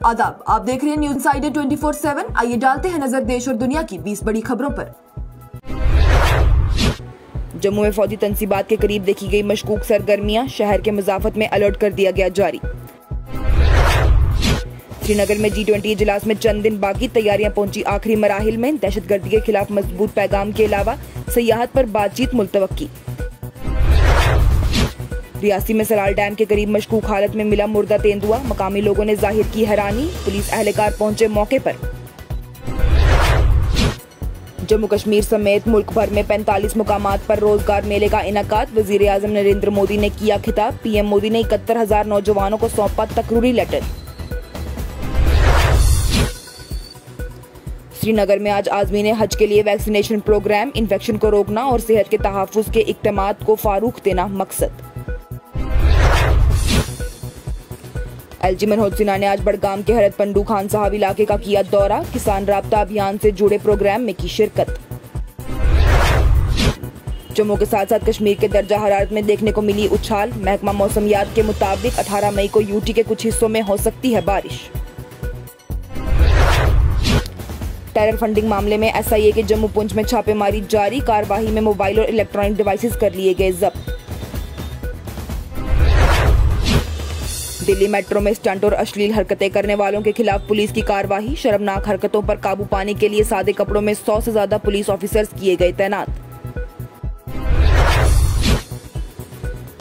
आदाब, आप देख रहे हैं न्यूज़ साइडर ट्वेंटी फोर सेवन आइए डालते हैं नज़र देश और दुनिया की 20 बड़ी खबरों पर। जम्मू में फौजी तनसीबात के करीब देखी गई मशकूक सरगर्मियाँ, शहर के मजाफत में अलर्ट कर दिया गया जारी। श्रीनगर में जी ट्वेंटी इजलास में चंद दिन बाकी, तैयारियाँ पहुँची आखिरी मराहल में। दहशतगर्दी के खिलाफ मज़बूत पैगाम के अलावा सियाहत पर बातचीत मुलतवक्की। रियासी में सलाल डैम के करीब मशकूक हालत में मिला मुर्दा तेंदुआ। मकामी लोगों ने ज़ाहिर की हैरानी। पुलिस एहलकार पहुँचे मौके पर। जम्मू कश्मीर समेत मुल्क भर में 45 मुकामात पर रोज़गार मेले का इनका। वज़ीर आज़म नरेंद्र मोदी ने किया खिताब। पीएम मोदी ने इकहत्तर हज़ार नौजवानों को सौंपा तकरूरी लेटर। श्रीनगर में आज आजमीन हज के लिए वैक्सीनेशन प्रोग्राम। इन्फेक्शन को रोकना और सेहत के तहफ़ के इकदाम को फारूक देना मकसद। एलजी मनोज सिन्हा ने आज बड़गाम के हरत पंडू खान साहब इलाके का किया दौरा। किसान राबता अभियान से जुड़े प्रोग्राम में की शिरकत। जम्मू के साथ साथ कश्मीर के दर्जा हरारत में देखने को मिली उछाल। महकमा मौसमियात के मुताबिक 18 मई को यूटी के कुछ हिस्सों में हो सकती है बारिश। टेरर फंडिंग मामले में एसआईए के जम्मू पुंछ में छापेमारी जारी। कार्यवाही में मोबाइल और इलेक्ट्रॉनिक डिवाइसेस कर लिए गए जब्त। दिल्ली मेट्रो में स्टंट और अश्लील हरकतें करने वालों के खिलाफ पुलिस की कार्रवाई शर्मनाक हरकतों पर काबू पाने के लिए सादे कपड़ों में सौ से ज़्यादा पुलिस ऑफिसर्स किए गए तैनात।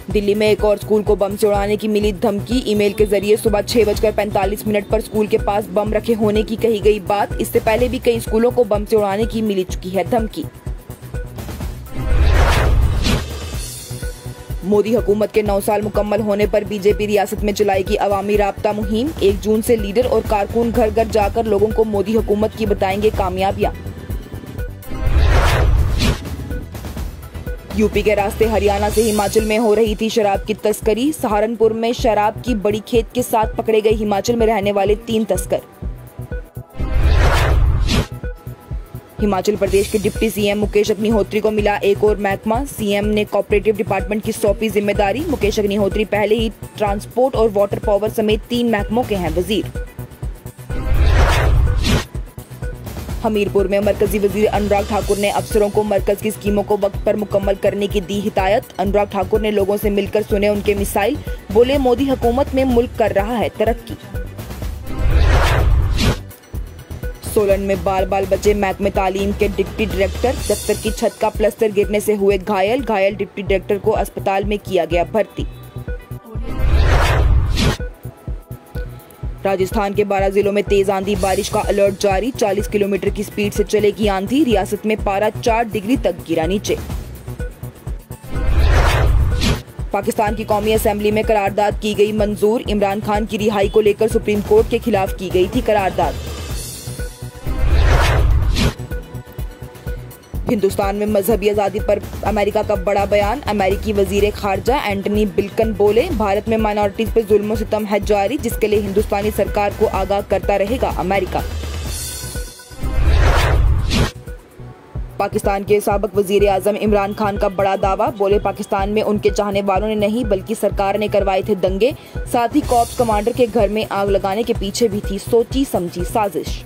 दिल्ली में एक और स्कूल को बम से उड़ाने की मिली धमकी। ईमेल के ज़रिए सुबह छह बजकर पैंतालीस मिनट पर स्कूल के पास बम रखे होने की कही गई बात। इससे पहले भी कई स्कूलों को बम से उड़ाने की मिली चुकी है धमकी। मोदी हुकूमत के नौ साल मुकम्मल होने पर बीजेपी रियासत में चलाएगी अवामी राबता मुहिम। एक जून से लीडर और कारकुन घर घर जाकर लोगों को मोदी हुकूमत की बताएँगे कामयाबियाँ। यूपी के रास्ते हरियाणा से हिमाचल में हो रही थी शराब की तस्करी। सहारनपुर में शराब की बड़ी खेत के साथ पकड़े गए हिमाचल में रहने वाले तीन तस्कर। हिमाचल प्रदेश के डिप्टी सीएम मुकेश अग्निहोत्री को मिला एक और महकमा। सीएम ने कॉपरेटिव डिपार्टमेंट की सौंपी ज़िम्मेदारी। मुकेश अग्निहोत्री पहले ही ट्रांसपोर्ट और वाटर पावर समेत तीन महकमों के हैं वज़ीर। हमीरपुर में मरकजी वज़ीर अनुराग ठाकुर ने अफसरों को मरकज की स्कीमों को वक्त पर मुकम्मल करने की दी हिदायत। अनुराग ठाकुर ने लोगों से मिलकर सुने उनके मिसाइल। बोले, मोदी हुकूमत में मुल्क कर रहा है तरक्की। सोलन में बाल बाल बचे महकमे तालीम के डिप्टी डायरेक्टर, दफ्तर की छत का प्लस्तर गिरने से हुए घायल घायल डिप्टी डायरेक्टर को अस्पताल में किया गया भर्ती। राजस्थान के 12 जिलों में तेज आंधी, बारिश का अलर्ट जारी 40 किलोमीटर की स्पीड से चलेगी आंधी, रियासत में पारा 4 डिग्री तक गिरा नीचे। पाकिस्तान की कौमी असेंबली में करारदाद की गई मंजूर, इमरान खान की रिहाई को लेकर सुप्रीम कोर्ट के खिलाफ की गई थी करारदाद। हिंदुस्तान में मजहबी आज़ादी पर अमेरिका का बड़ा बयान। अमेरिकी वज़ीर खारजा एंटनी बिल्कन बोले, भारत में माइनॉरिटीज पर जुल्म सितम है जारी, जिसके लिए हिंदुस्तानी सरकार को आगाह करता रहेगा अमेरिका। पाकिस्तान के सबक वज़ीर आज़म इमरान खान का बड़ा दावा, बोले, पाकिस्तान में उनके चाहने वालों ने नहीं, बल्कि सरकार ने करवाए थे दंगे। साथ ही कॉप्स कमांडर के घर में आग लगाने के पीछे भी थी सोची समझी साजिश।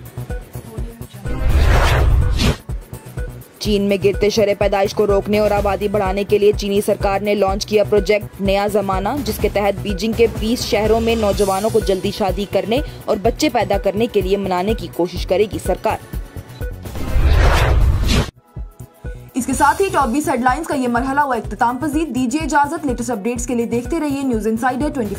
चीन में गिरते शरे पैदाइश को रोकने और आबादी बढ़ाने के लिए चीनी सरकार ने लॉन्च किया प्रोजेक्ट नया जमाना, जिसके तहत बीजिंग के 20 शहरों में नौजवानों को जल्दी शादी करने और बच्चे पैदा करने के लिए मनाने की कोशिश करेगी सरकार। इसके साथ ही टॉप बीस हेडलाइंस का ये मरहला हुआ इख्ताम पजीर दीजिए इजाज़त, लेटेस्ट अपडेट्स के लिए देखते रहिए न्यूज़ इन साइड ट्वेंटी